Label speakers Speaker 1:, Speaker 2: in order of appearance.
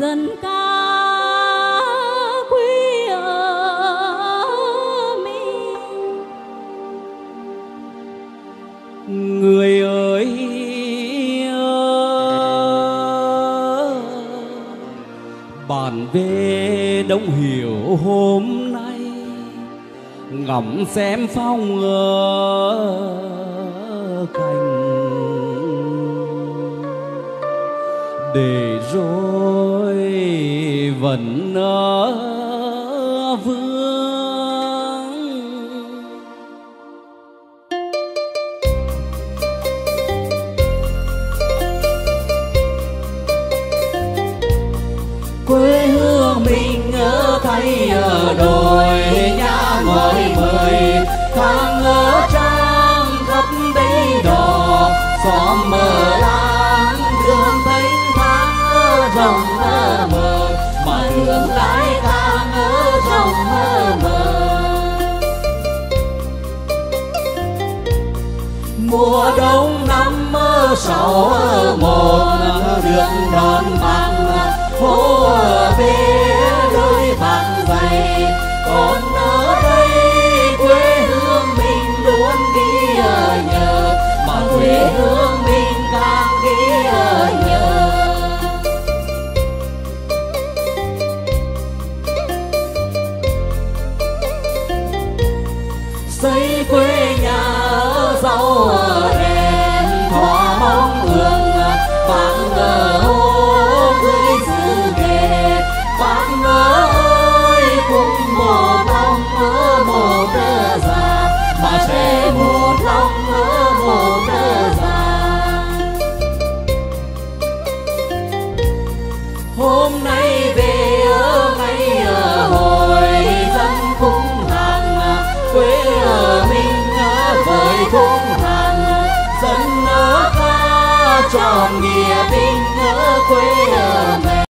Speaker 1: dân ca quý ở mình người ơi bàn về đông hiểu hôm nay, ngắm xem phong ở cành để rồi vẫn ở vương.
Speaker 2: Quê hương mình ở thay ở đồi nhà ngồi mùa đông năm mơ sáu một đường đón bằng phố ở bên lối bạc dày còn ở đây quê hương mình luôn đi ở nhờ mà quê hương mình càng đi ở nhờ xây quê mà sẽ một lòng ở một đứa già hôm nay về ở ngay ở hồi dân cung hàng quê ở mình ở với cung hàng dân ở ta tròn nghĩa binh ở quê ở mẹ